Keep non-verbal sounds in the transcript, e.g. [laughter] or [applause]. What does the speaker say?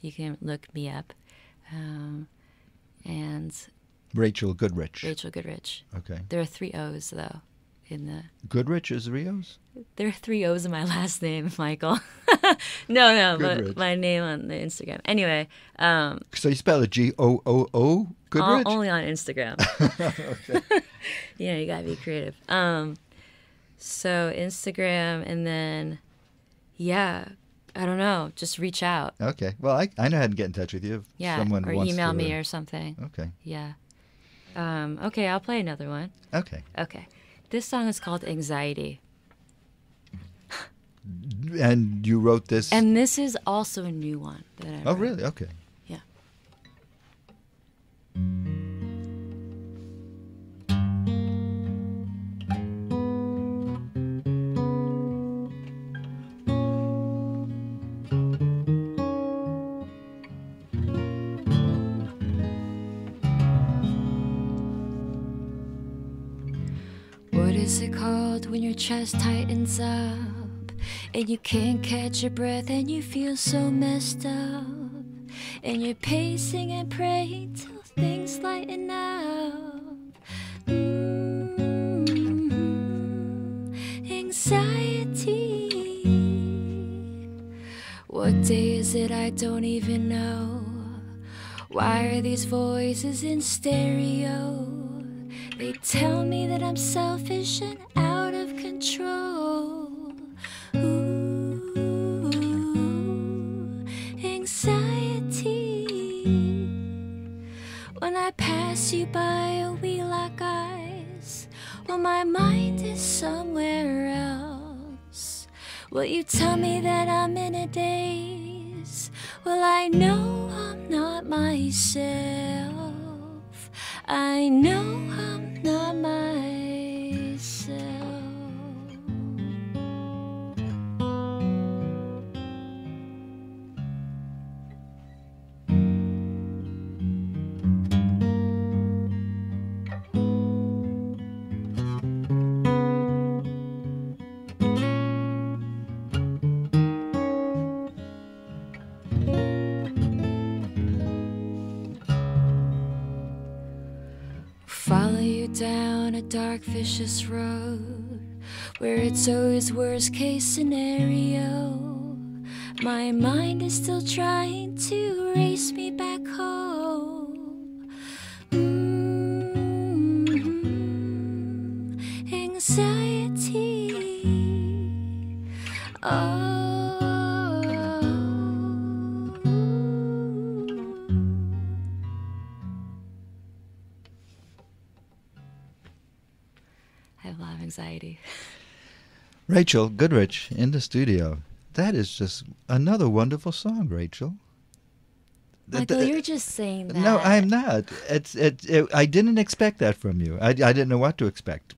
You can look me up. Um, and Rachel Goodrich. Rachel Goodrich. Okay. There are three O's though in the. Goodrich is Rios? There are three O's in my [laughs] last name, Michael. [laughs] no, no, Goodrich. but my name on the Instagram. Anyway, um, So you spell it G O O O Goodrich? only on Instagram. [laughs] you know, you gotta be creative. Um, so Instagram, and then, yeah, I don't know, just reach out. Okay. Well, I, I know how to get in touch with you. If Yeah, someone or email to, me or something. Okay. Yeah. Um, okay, I'll play another one. Okay. Okay. This song is called Anxiety. And you wrote this. And this is also a new one that I oh, wrote. really? Okay. Is it called when your chest tightens up and you can't catch your breath and you feel so messed up and you're pacing and praying till things lighten up? Mm, anxiety. What day is it? I don't even know. Why are these voices in stereo? They tell me that I'm selfish and out of control. Ooh, anxiety. When I pass you by, oh, we lock eyes. Well, my mind is somewhere else. Will you tell me that I'm in a daze? Well, I know I'm not myself. I know myself. Down a dark, vicious road where it's always worst case scenario. My mind is still trying to race me back home. Mm, anxiety. Oh. I have a lot of anxiety. Rachel Goodrich in the studio. That is just another wonderful song, Rachel. Michael, you're just saying that. No, I'm not. It's it, it. I didn't expect that from you. I, I didn't know what to expect.